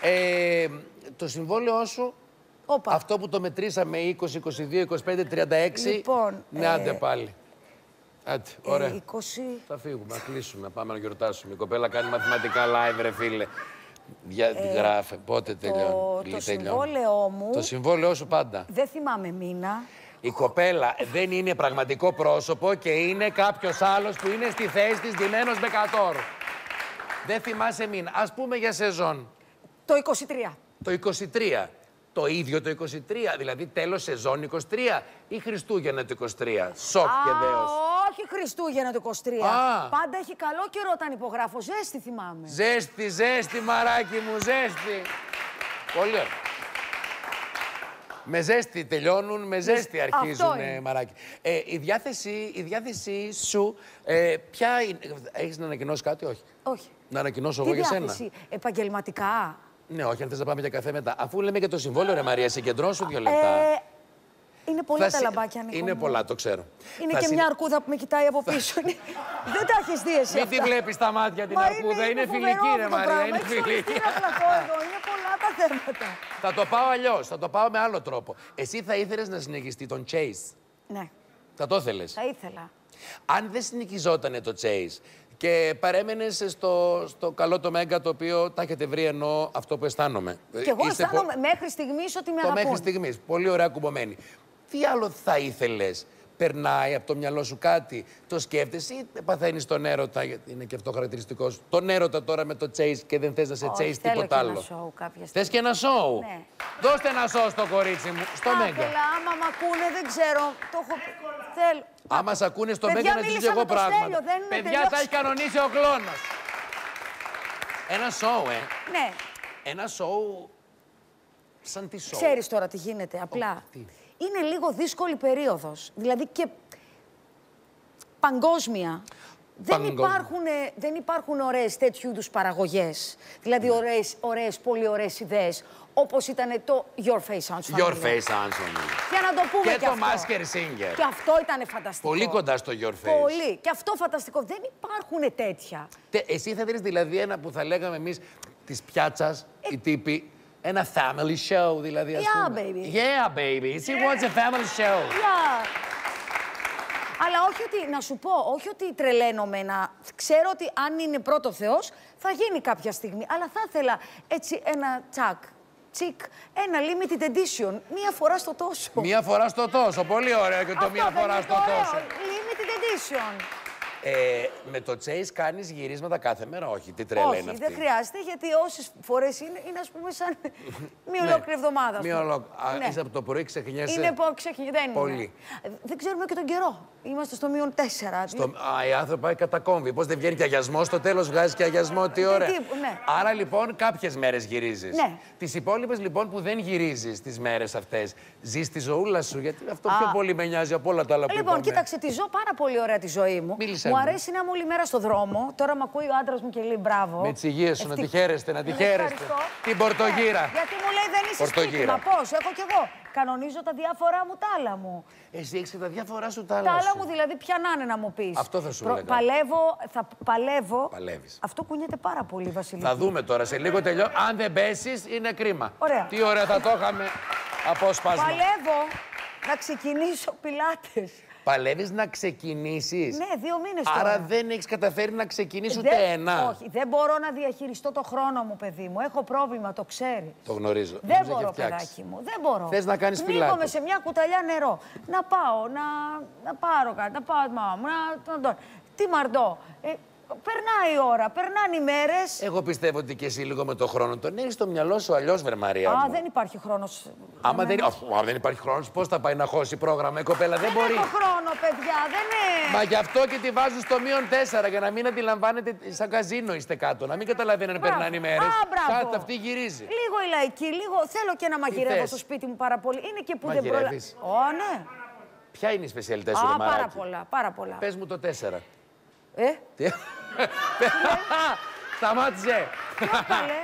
Ε, το συμβόλαιό σου, Όπα. αυτό που το μετρήσαμε 20, 22, 25, 36. Λοιπόν, Ναι, ε, άντε πάλι. Άντε, ωραία. Ε, 20... Θα φύγουμε, θα κλείσουμε, να πάμε να γιορτάσουμε. Η κοπέλα κάνει μαθηματικά live, ρε φίλε. Δια, γράφε, πότε τελειώνει. Ε, το Τελειώνει. συμβόλαιό μου, Το συμβόλαιό σου πάντα. δεν θυμάμαι μήνα. Η κοπέλα δεν είναι πραγματικό πρόσωπο και είναι κάποιος άλλος που είναι στη θέση της ντυμένο με κατόρ. Δεν θυμάσαι μήνα. Α πούμε για σεζόν. Το 23. Το 23. Το ίδιο το 23, δηλαδή τέλος σεζόν 23 ή Χριστούγεννα το 23. Σοκ και Α, δέος. όχι Χριστούγεννα το 23. Α. Πάντα έχει καλό καιρό όταν υπογράφω. Ζέστη θυμάμαι. Ζέστη, ζέστη, μαράκι μου, ζέστη. Πολύ ωραία. Με ζέστη τελειώνουν, με ζέστη αυτό αρχίζουν, είναι. ε, μαράκι. Ε, η, διάθεση, η διάθεσή σου, ε, ποια είναι... Έχεις να ανακοινώσεις κάτι, όχι; Όχι. Να ανακοινώσω Τι εγώ για διάθεση, σένα. επαγγελματικά. Ναι, όχι, αν θες να πάμε για καφέ μετά. Αφού λέμε και το συμβόλαιο, ρε Μαρία, συγκεντρώσου δύο λεπτά. Ε, είναι πολλά Θα τα συ- λαμπάκια, Νίκο Είναι μου. πολλά, το ξέρω. Είναι Θα και συ- μια αρκούδα που με κοιτάει από πίσω. Δεν τα έχεις δει εσύ Μην τη αυτά. βλέπεις στα μάτια την Μα αρκούδα. Είναι, φοβερό φιλική, ρε αυτό το Μαρία. πράγμα. Είναι Έχεις ορίσει φιλική. τι να πλακώ εδώ. Είναι πολλά τα θέματα. θα το πάω αλλιώς. Θα το πάω με άλλο τρόπο. Εσύ θα ήθελες να συνεχιστεί τον Chase; Ναι, Θα το ήθελε. θα ήθελα. Αν δεν συνεχιζόταν το Chase και παρέμενες στο, στο καλό το Μέγκα το οποίο τα έχετε βρει ενώ αυτό που αισθάνομαι. Και εγώ Είστε πο- αισθάνομαι μέχρι στιγμής ότι με Το αγαπούν. μέχρι στιγμής. Πολύ ωραία κουμπωμένη. Τι άλλο θα ήθελες, περνάει από το μυαλό σου κάτι, το σκέφτεσαι ή παθαίνεις τον έρωτα, γιατί είναι και αυτό χαρακτηριστικό σου; Τον έρωτα τώρα με το chase και δεν θες να σε Όχι, chase θέλω τίποτα και άλλο. ένα show κάποια Θες στιγμή. και ένα show; Ναι. Δώστε ένα show στο κορίτσι μου, στο Θα Μέγκα. ήθελα, άμα μ' ακούνε, δεν ξέρω. Το έχω... Θέλω. Άμα σ' ακούνε στο Παιδιά, Μέγκα να μίλησα ζήσω εγώ με το πράγματα. Στέλιο, δεν είναι Παιδιά, τελειώσει. τα έχει κανονίσει ο κλόνος. Ένα show, ε. Ναι, Ένα show. Σαν τι show. ξέρεις τώρα τι γίνεται, απλά. τι. Είναι λίγο δύσκολη περίοδος. Δηλαδή και παγκόσμια. Δεν Παγκόσμια. υπάρχουν, δεν υπάρχουν ωραίες τέτοιου είδους παραγωγές. Δηλαδή ωραίες, ωραίες, πολύ ωραίες ιδέες. Όπως ήταν το Your Face Sounds Your Familiar. face, Anthony. Για να το πούμε Και και, το αυτό. Masker Singer. Και αυτό ήταν φανταστικό. Πολύ κοντά στο Your Face. Πολύ. Και αυτό φανταστικό. Δεν υπάρχουν τέτοια. Τε, εσύ θα δεις δηλαδή ένα που θα λέγαμε εμείς της πιάτσας, οι τύποι, ένα family show δηλαδή ας Yeah, πούμε. baby. Yeah, baby. She wants a family show. Yeah. Αλλά όχι ότι, να σου πω, όχι ότι τρελαίνομαι να... Ξέρω ότι αν είναι πρώτο Θεός, θα γίνει κάποια στιγμή. Αλλά θα ήθελα έτσι ένα τσακ, τσικ, ένα limited edition, μία φορά στο τόσο. Μία φορά στο τόσο. Πολύ ωραίο και το Αυτό μία δεν φορά είναι στο ωραίο. τόσο. Limited edition. Ε, με το Chase κάνεις γυρίσματα κάθε μέρα; Όχι, τι τρέλα όχι, είναι αυτή. δεν χρειάζεται, γιατί όσες φορές είναι, είναι ας πούμε σαν μία ολόκληρη εβδομάδα. ας Ναι. Μία πούμε. ολόκληρη. Α, Ναι. Είσαι από το πρωί, ξεχνιέσαι. Είναι πω, ξέχει, δεν είναι. Πολύ. Ε, Δεν ξέρουμε και τον καιρό. Είμαστε στο μείον 4. Στο... Α, η άνθρωπο πάει κατακόμβη. Πώς δεν βγαίνει και αγιασμό, στο τέλος βγάζει και αγιασμό. Τι ωραία. τι- ναι. Άρα λοιπόν κάποιες μέρες γυρίζεις. Ναι. Τις υπόλοιπες λοιπόν που δεν γυρίζεις τις μέρες αυτές, ζεις τη ζωούλα σου; Γιατί αυτό Α. πιο πολύ με νοιάζει από όλα τα άλλα που Λοιπόν, είπαμε. κοίταξε, τη ζω πάρα πολύ ωραία τη ζωή μου. Μίλησέ μου μου. αρέσει να είμαι όλη μέρα στο δρόμο. Τώρα με ακούει ο άντρας μου και λέει μπράβο. Με τις υγείες σου, να τη Ευτυχ- χαίρεστε, να τη Ναι, χαίρεστε. ευχαριστώ. Την Πορτογύρα. Ναι, γιατί μου λέει δεν είσαι σπίτι. Πορτογύρα. Μα πώς, έχω κι εγώ. Κανονίζω τα διάφορά μου τα άλλα μου. Εσύ έχεις τα διάφορά σου τα Τα άλλα. άλλα σου. μου δηλαδή ποια να είναι να μου πεις. Αυτό θα σου έλεγα. Παλεύω, θα παλεύω. Παλεύεις. Αυτό κουνιέται πάρα πολύ, Βασιλή. Θα δούμε τώρα σε λίγο τελειώ. Αν δεν πέσεις, είναι κρίμα. Ωραία. Τι ωραία θα το είχαμε απόσπασμα. Παλεύω να ξεκινήσω πιλάτες. Παλεύεις να ξεκινήσεις; Ναι, δύο μήνες τώρα. Άρα δεν έχεις καταφέρει να ξεκινήσεις ούτε Δεν- ένα. Όχι, δεν μπορώ να διαχειριστώ το χρόνο μου, παιδί μου. Έχω πρόβλημα, το ξέρεις. Το γνωρίζω. Δεν Νόμιζα μπορώ, είχε φτιάξει. παιδάκι μου. Δεν μπορώ. Θες να κάνεις Πνίγομαι πιλάτες. σε μια κουταλιά νερό. Να πάω, να, να πάρω κάτι, να πάω τη μαμά μου, να, να τον... Τι μαρτώ. Ε, περνάει η ώρα, περνάνε οι μέρες. Εγώ πιστεύω ότι και εσύ λίγο με το χρόνο τον έχεις στο μυαλό σου αλλιώς, Βερμαρία. Α, μου. δεν υπάρχει χρόνος. Άμα για δεν, μένα. Ω, άμα δεν υπάρχει χρόνος, πώς θα πάει να χώσει πρόγραμμα η κοπέλα, δεν, Δεν μπορεί. έχω χρόνο, παιδιά, δεν είναι. Μα γι' αυτό και τη βάζουν στο μείον 4 για να μην αντιλαμβάνετε σαν καζίνο είστε κάτω. Να μην καταλαβαίνει αν Μπράβο. περνάνε οι μέρες. Α, μπράβο. Κάτι αυτή γυρίζει. Λίγο η λαϊκή, λίγο θέλω και να μαγειρεύω θες; στο σπίτι μου πάρα πολύ. Είναι και που δεν προλαβαίνω. Μαγειρεύεις; Ω, ναι. Ποια είναι η σπεσιαλιτέ σου, Α, ρε πάρα μαράκι; πολλά, πάρα πολλά. Πες μου το 4. Ε, Τι- Σταμάτησε. ποιο καλέ.